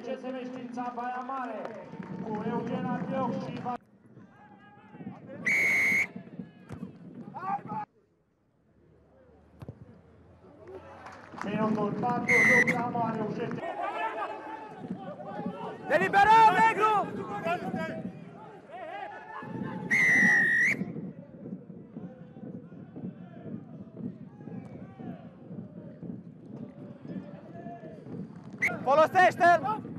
CSM Știința Baia Mare cu Eugen Adioc și Ivan Minutul 4, Luca Mare reușește Deliberăm, negru! Folosește-l!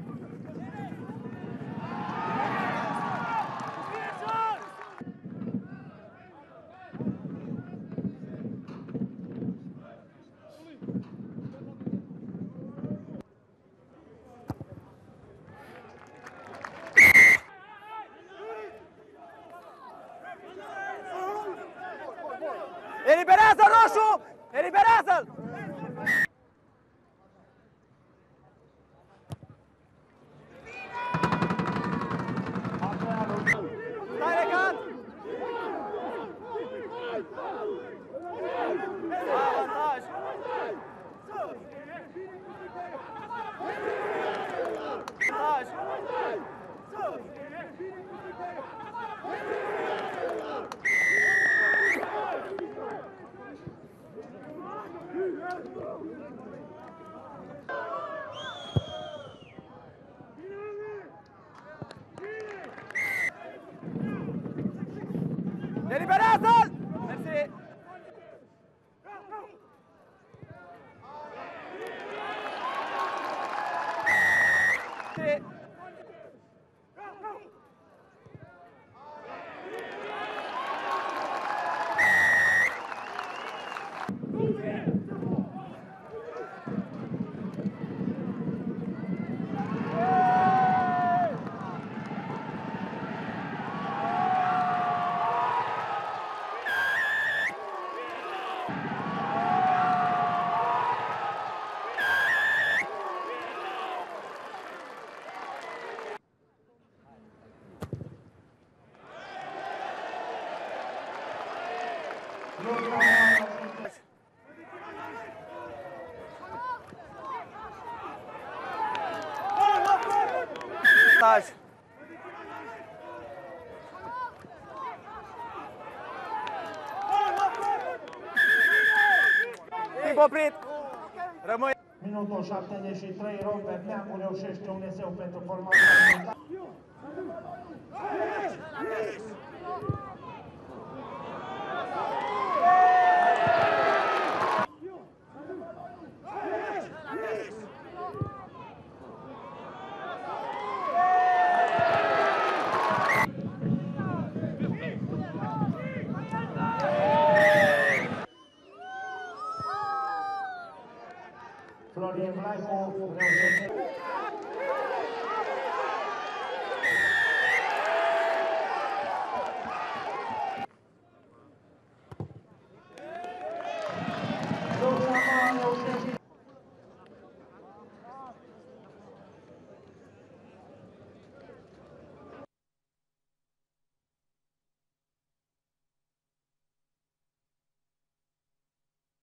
Eliberează roșu! Eliberează-l! a treia lovitură. Stai legat! Vieni liberato! Merci! Sì. Mare reușește Avantaj! Timp oprit! Rămâi! Minutul 73, Robert Neacu reușește un eseu pentru formația 除了连麦来，没。